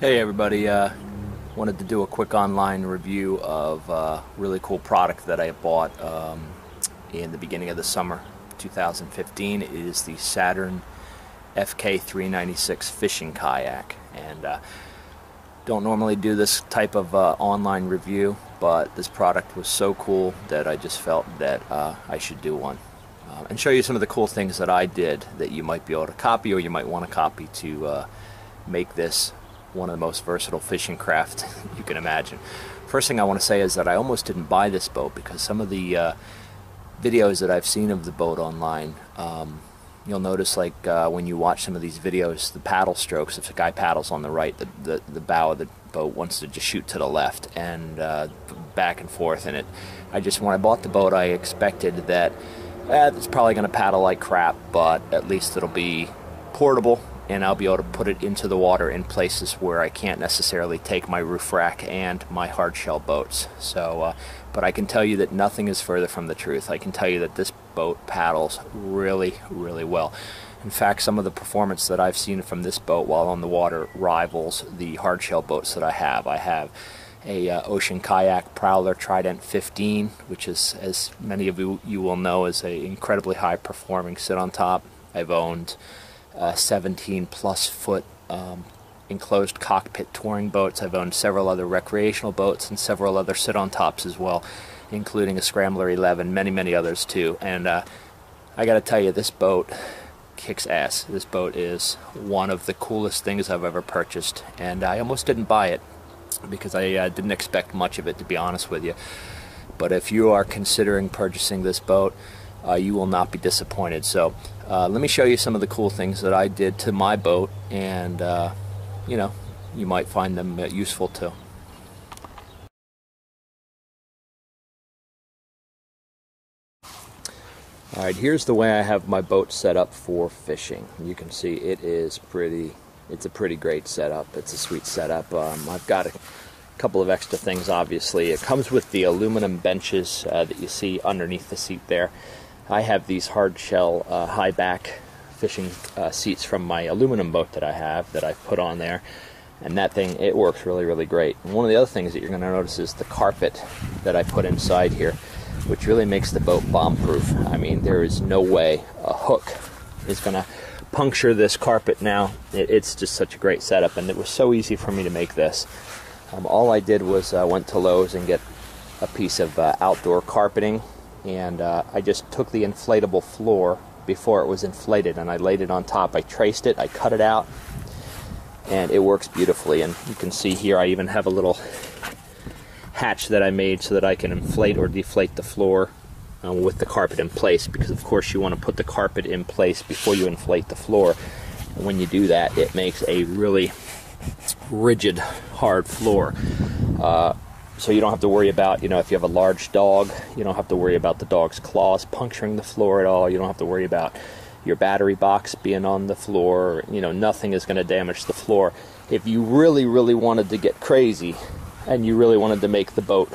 Hey everybody, uh, wanted to do a quick online review of a really cool product that I bought um, in the beginning of the summer 2015. It is the Saturn FK396 fishing kayak and uh, don't normally do this type of uh, online review but this product was so cool that I just felt that uh, I should do one uh, and show you some of the cool things that I did that you might be able to copy or you might want to copy to uh, make this one of the most versatile fishing craft you can imagine. First thing I want to say is that I almost didn't buy this boat because some of the uh, videos that I've seen of the boat online, um, you'll notice like uh, when you watch some of these videos, the paddle strokes, if a guy paddles on the right, the, the, the bow of the boat wants to just shoot to the left and uh, back and forth. And it, I just, when I bought the boat, I expected that eh, it's probably going to paddle like crap, but at least it'll be portable and I'll be able to put it into the water in places where I can't necessarily take my roof rack and my hard shell boats. So, uh, but I can tell you that nothing is further from the truth. I can tell you that this boat paddles really, really well. In fact, some of the performance that I've seen from this boat while on the water rivals the hard shell boats that I have. I have a uh, Ocean Kayak Prowler Trident 15, which is, as many of you, you will know, is a incredibly high performing sit on top. I've owned uh, 17 plus foot um, enclosed cockpit touring boats. I've owned several other recreational boats and several other sit on tops as well, including a Scrambler 11, many, many others too. And uh, I got to tell you, this boat kicks ass. This boat is one of the coolest things I've ever purchased, and I almost didn't buy it because I uh, didn't expect much of it, to be honest with you. But if you are considering purchasing this boat, uh, you will not be disappointed. So uh, let me show you some of the cool things that I did to my boat and uh, you know you might find them uh, useful too. Alright, here's the way I have my boat set up for fishing. You can see it is pretty, it's a pretty great setup. It's a sweet setup. Um, I've got a couple of extra things obviously. It comes with the aluminum benches uh, that you see underneath the seat there. I have these hard shell uh, high back fishing uh, seats from my aluminum boat that I have that I've put on there. And that thing it works really really great. And one of the other things that you're going to notice is the carpet that I put inside here which really makes the boat bomb proof I mean there is no way a hook is going to puncture this carpet now. It, it's just such a great setup and it was so easy for me to make this. Um, all I did was uh, went to Lowe's and get a piece of uh, outdoor carpeting and uh, I just took the inflatable floor before it was inflated and I laid it on top. I traced it, I cut it out, and it works beautifully. And you can see here I even have a little hatch that I made so that I can inflate or deflate the floor uh, with the carpet in place because of course you want to put the carpet in place before you inflate the floor. And when you do that, it makes a really rigid, hard floor. Uh, so you don't have to worry about, you know, if you have a large dog, you don't have to worry about the dog's claws puncturing the floor at all. You don't have to worry about your battery box being on the floor. You know, nothing is going to damage the floor. If you really, really wanted to get crazy and you really wanted to make the boat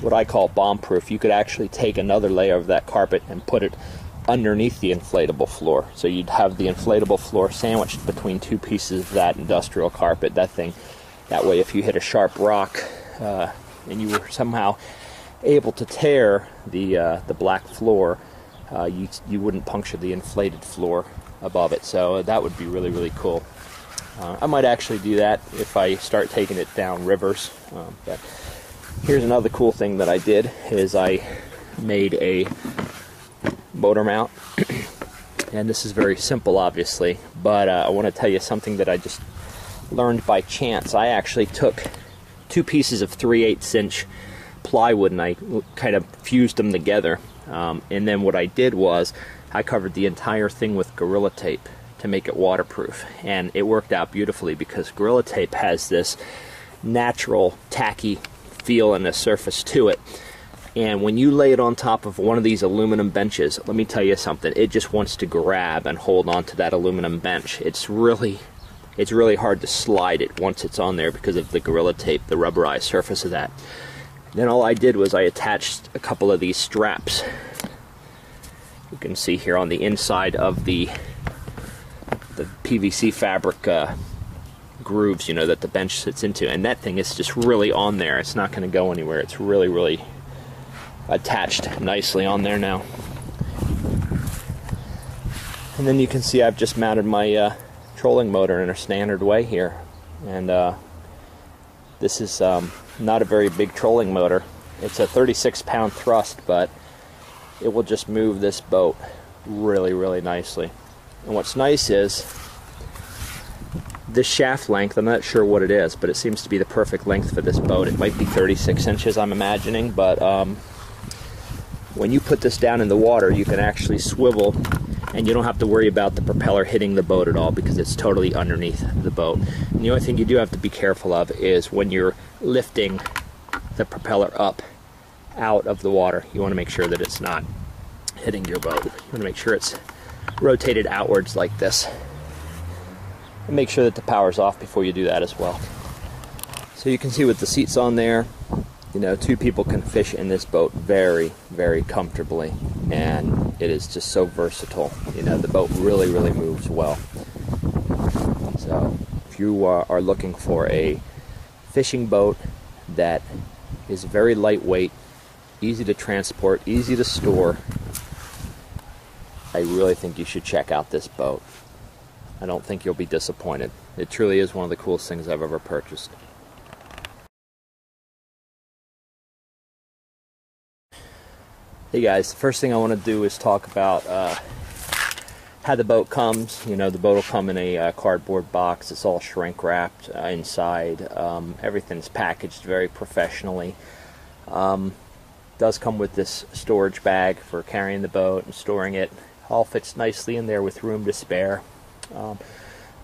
what I call bomb proof, you could actually take another layer of that carpet and put it underneath the inflatable floor. So you'd have the inflatable floor sandwiched between two pieces of that industrial carpet. That thing that way, if you hit a sharp rock uh, and you were somehow able to tear the uh, the black floor, uh, you you wouldn't puncture the inflated floor above it. So that would be really really cool. Uh, I might actually do that if I start taking it down rivers. Um, but here's another cool thing that I did is I made a motor mount. and this is very simple, obviously, but uh, I want to tell you something that I just learned by chance. I actually took two pieces of 3 8 inch plywood and I kind of fused them together. Um, and then what I did was I covered the entire thing with Gorilla Tape to make it waterproof. And it worked out beautifully because Gorilla Tape has this natural tacky feel and a surface to it. And when you lay it on top of one of these aluminum benches, let me tell you something, it just wants to grab and hold on to that aluminum bench. It's really it's really hard to slide it once it's on there because of the Gorilla Tape, the rubberized surface of that. Then all I did was I attached a couple of these straps. You can see here on the inside of the the PVC fabric uh, grooves, you know, that the bench sits into. And that thing is just really on there. It's not going to go anywhere. It's really, really attached nicely on there now. And then you can see I've just mounted my uh, trolling motor in a standard way here. And uh, this is um, not a very big trolling motor. It's a 36 pound thrust, but it will just move this boat really, really nicely. And what's nice is this shaft length, I'm not sure what it is, but it seems to be the perfect length for this boat. It might be 36 inches, I'm imagining, but um, when you put this down in the water, you can actually swivel and you don't have to worry about the propeller hitting the boat at all because it's totally underneath the boat. And the only thing you do have to be careful of is when you're lifting the propeller up out of the water, you want to make sure that it's not hitting your boat. You want to make sure it's rotated outwards like this. And make sure that the power's off before you do that as well. So you can see with the seats on there, you know, two people can fish in this boat very, very comfortably. And it is just so versatile. You know, the boat really, really moves well. So if you uh, are looking for a fishing boat that is very lightweight, easy to transport, easy to store, I really think you should check out this boat. I don't think you'll be disappointed. It truly is one of the coolest things I've ever purchased. Hey guys, the first thing I want to do is talk about uh, how the boat comes. You know, the boat will come in a uh, cardboard box. It's all shrink wrapped uh, inside. Um, everything's packaged very professionally. Um, does come with this storage bag for carrying the boat and storing it. All fits nicely in there with room to spare. Um,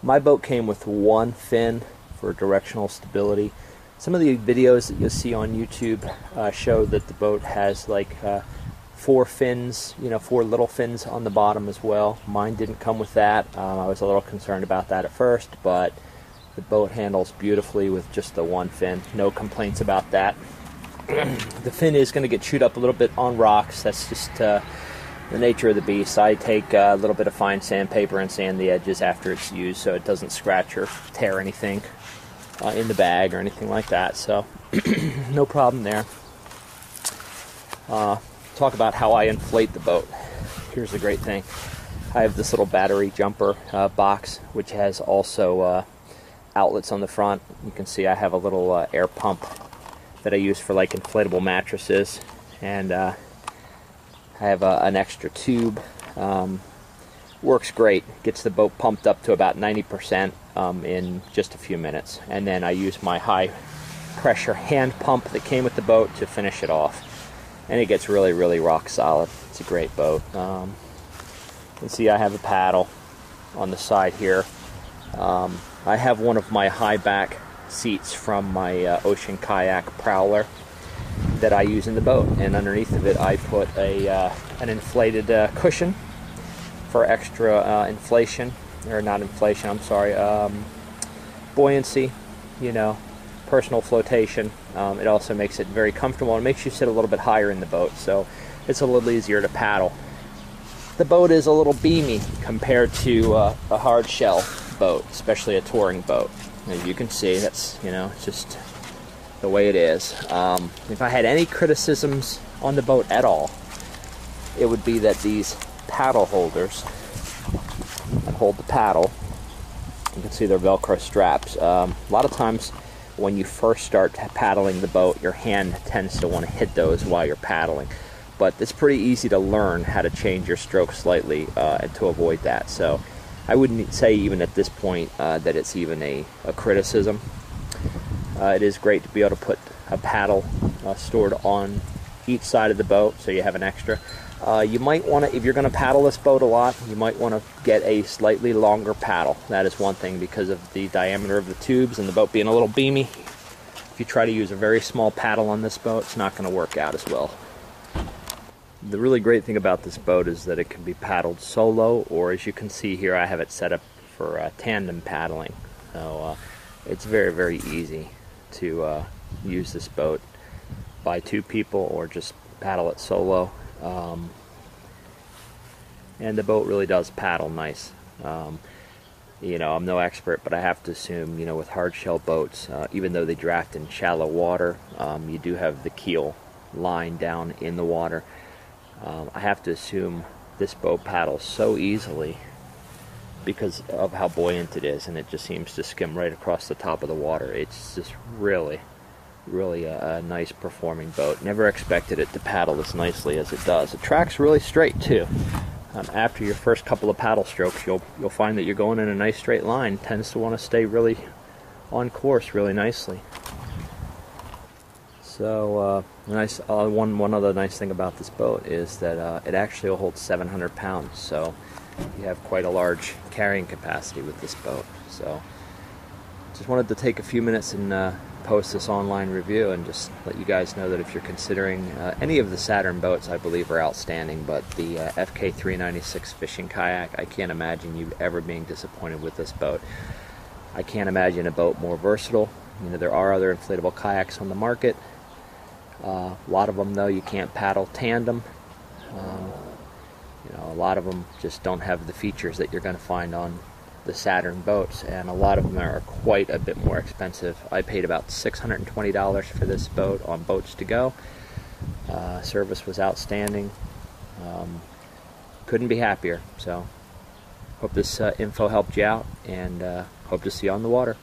my boat came with one fin for directional stability. Some of the videos that you'll see on YouTube uh, show that the boat has like uh, four fins, you know, four little fins on the bottom as well. Mine didn't come with that. Um, I was a little concerned about that at first, but the boat handles beautifully with just the one fin. No complaints about that. the fin is going to get chewed up a little bit on rocks. That's just uh, the nature of the beast. I take uh, a little bit of fine sandpaper and sand the edges after it's used so it doesn't scratch or tear anything uh, in the bag or anything like that. So, no problem there. Uh, talk about how I inflate the boat. Here's the great thing I have this little battery jumper uh, box which has also uh, outlets on the front. You can see I have a little uh, air pump that I use for like inflatable mattresses and I have a, an extra tube. Um, works great. Gets the boat pumped up to about 90% um, in just a few minutes. And then I use my high pressure hand pump that came with the boat to finish it off. And it gets really, really rock solid. It's a great boat. Um, you can see I have a paddle on the side here. Um, I have one of my high back seats from my uh, Ocean Kayak Prowler that I use in the boat. And underneath of it, I put a uh, an inflated uh, cushion for extra uh, inflation, or not inflation. I'm sorry, um, buoyancy. You know, personal flotation. Um, it also makes it very comfortable and makes you sit a little bit higher in the boat, so it's a little easier to paddle. The boat is a little beamy compared to uh, a hard shell boat, especially a touring boat. As you can see, that's you know just the way it is. Um, if I had any criticisms on the boat at all, it would be that these paddle holders that hold the paddle, you can see they're Velcro straps. Um, a lot of times when you first start paddling the boat, your hand tends to want to hit those while you're paddling. But it's pretty easy to learn how to change your stroke slightly uh, and to avoid that. So I wouldn't say even at this point uh, that it's even a, a criticism. Uh, it is great to be able to put a paddle uh, stored on each side of the boat so you have an extra. Uh, you might want to, if you're going to paddle this boat a lot, you might want to get a slightly longer paddle. That is one thing because of the diameter of the tubes and the boat being a little beamy. If you try to use a very small paddle on this boat, it's not going to work out as well. The really great thing about this boat is that it can be paddled solo, or as you can see here, I have it set up for uh, tandem paddling. So uh, it's very, very easy to uh, use this boat by two people or just paddle it solo. Um, and the boat really does paddle nice. Um, you know, I'm no expert, but I have to assume, you know, with hard shell boats, uh, even though they draft in shallow water, um, you do have the keel line down in the water. Um, I have to assume this boat paddles so easily because of how buoyant it is, and it just seems to skim right across the top of the water. It's just really, really a, a nice performing boat. Never expected it to paddle as nicely as it does. It tracks really straight too. Um, after your first couple of paddle strokes, you'll you'll find that you're going in a nice straight line. Tends to want to stay really on course really nicely. So uh, nice. Uh, one one other nice thing about this boat is that uh, it actually will hold 700 pounds. So you have quite a large carrying capacity with this boat. So just wanted to take a few minutes and uh, post this online review and just let you guys know that if you're considering uh, any of the Saturn boats, I believe are outstanding, but the uh, FK396 fishing kayak, I can't imagine you ever being disappointed with this boat. I can't imagine a boat more versatile. You know, there are other inflatable kayaks on the market. Uh, a lot of them, though, you can't paddle tandem. Um, you know, a lot of them just don't have the features that you're going to find on the Saturn boats, and a lot of them are quite a bit more expensive. I paid about $620 for this boat on Boats to Go. Uh, service was outstanding. Um, couldn't be happier. So, hope this uh, info helped you out, and uh, hope to see you on the water.